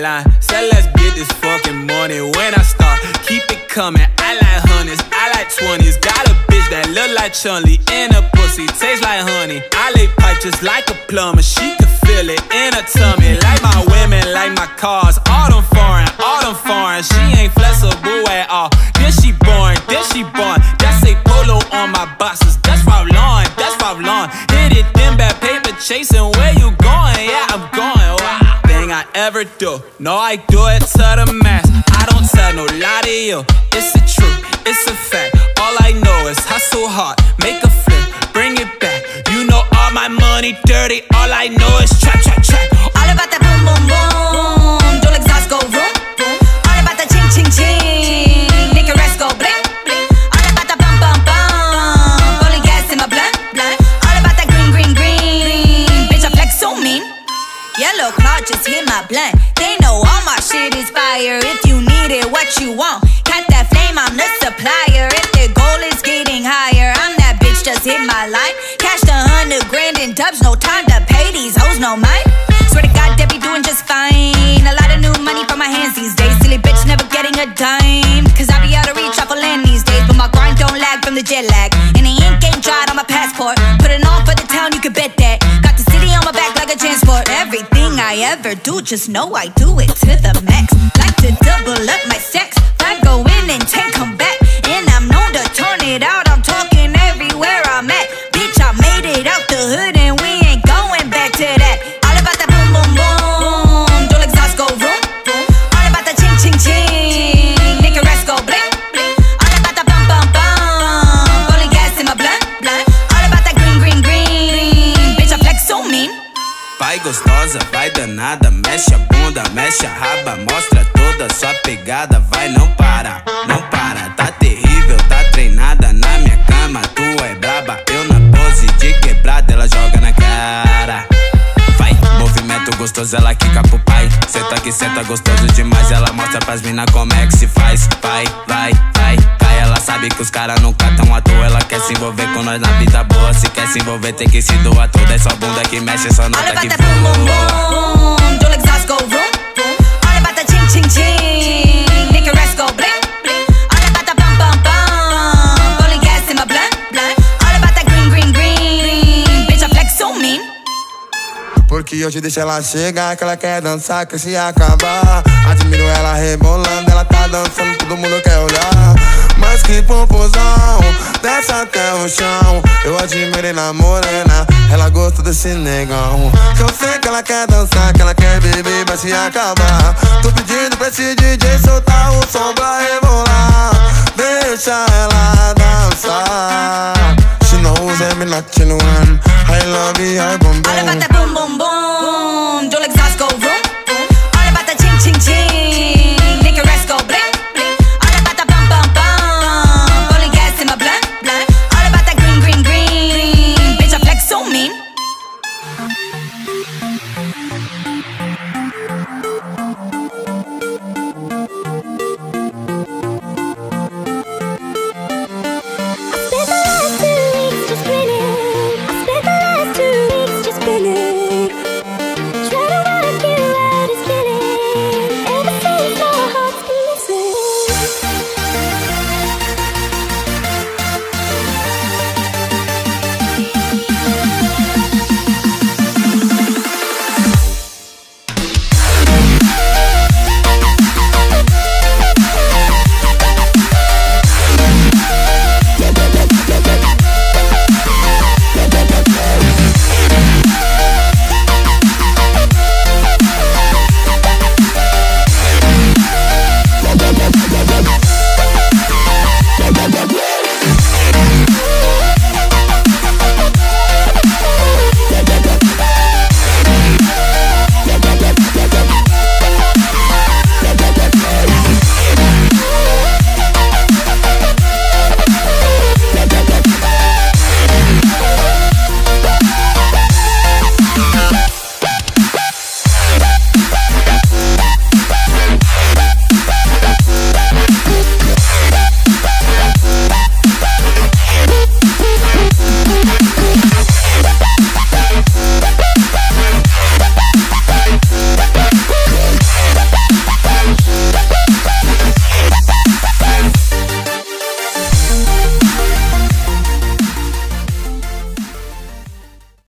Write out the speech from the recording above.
line. Said let's get this fucking money when I start. Keep it coming. I like hundreds, I like twenties. Got a bitch that look like Chun-Li in a pussy, taste like honey. I lay pipe just like a plumber. She can feel it in her tummy. Like my women, like my cars. Thing I ever do. No, I do it to the max. I don't tell no lie to you. It's the truth, it's a fact. All I know is hustle hard, make a flip, bring it back. You know all my money dirty. All I know is trap, in dubs, no time to pay these hoes no mind. Swear to God, they be doing just fine. A lot of new money from my hands these days. Silly bitch, never getting a dime. Cause I be out of reach off of land these days. But my grind don't lag from the jet lag. And the ink ain't dried on my passport. Put it on for the town, you can bet that. Got the city on my back like a transport. Everything I ever do, just know I do it to the max. Like to double up my sex. I go in and 10 come ela quica pro pai. Senta que senta gostoso demais, ela mostra pras mina como é que se faz. Vai, vai, vai, vai. Ela sabe que os caras não catam à toa. Ela quer se envolver com nós na vida boa. Se quer se envolver, tem que se doar toda. É só bunda que mexe, só nota que boom, Porque hoje deixa ela chegar, que ela quer dançar, que se acabar. Admiro ela rebolando, ela tá dançando, todo mundo quer olhar. Mas que pomposão desce até o chão. Eu admirei na morena, ela gosta desse negão. Que eu sei que ela quer dançar, que ela quer beber, vai se acabar. Tô pedindo pra esse DJ soltar o som pra rebolar. Deixa ela dançar. She knows I'm not the one. I love you, I.